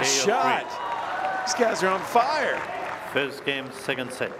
What a shot. These guys are on fire. First game, second set.